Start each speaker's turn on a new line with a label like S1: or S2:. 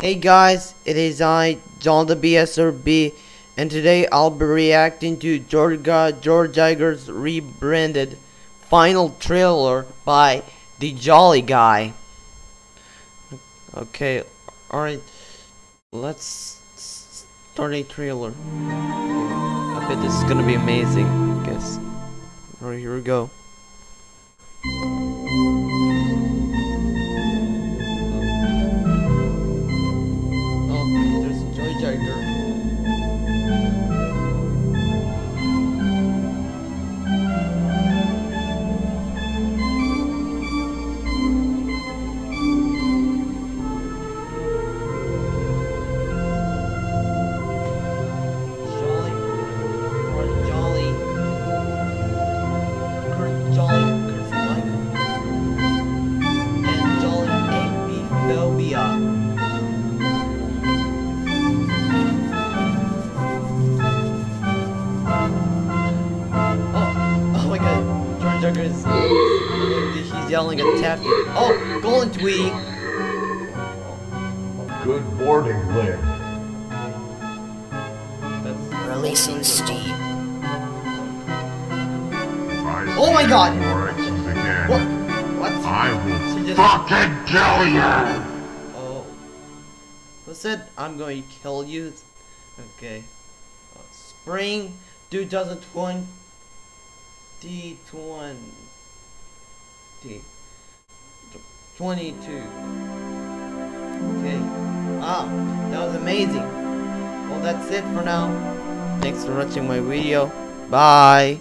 S1: Hey guys, it is I, John the BSRB, and today I'll be reacting to Georgia Georgiger's rebranded final trailer by the Jolly Guy. Okay, alright, let's start a trailer. I bet this is gonna be amazing, I guess. Alright, here we go. God, Georgiger is, he's yelling at Taffy. Oh, Golden Tweety.
S2: Good morning, Lynn.
S1: That's
S3: Releasing steam.
S1: Oh my God.
S2: Your exes again.
S1: What? What?
S2: I
S1: She
S2: will
S1: just-
S2: fucking kill you.
S1: Oh. Who said I'm going to kill you? Okay. Uh, spring 2020. 20. 22. Okay. Ah, that was amazing. Well, that's it for now. Thanks for watching my video. Bye.